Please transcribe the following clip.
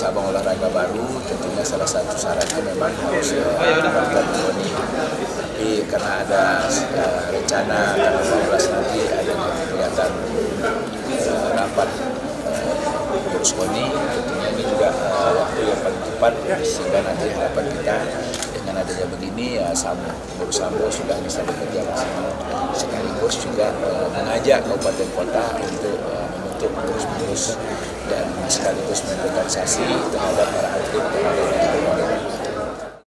cabang olahraga baru tentunya salah satu syaratnya memang harus eh, ini tapi karena ada uh, rencana tanggal 15 nanti ada kegiatan uh, eh, rapat pengurus KONI tentunya ini juga uh, waktu yang paling tepat sehingga nanti harapan kita dengan adanya begini ya sama pengurus Sambo sudah bisa bekerja sekaligus juga uh, mengajak kabupaten kota untuk uh, membentuk pengurus-pengurus dan sekaligus sanksi terhadap para atlet di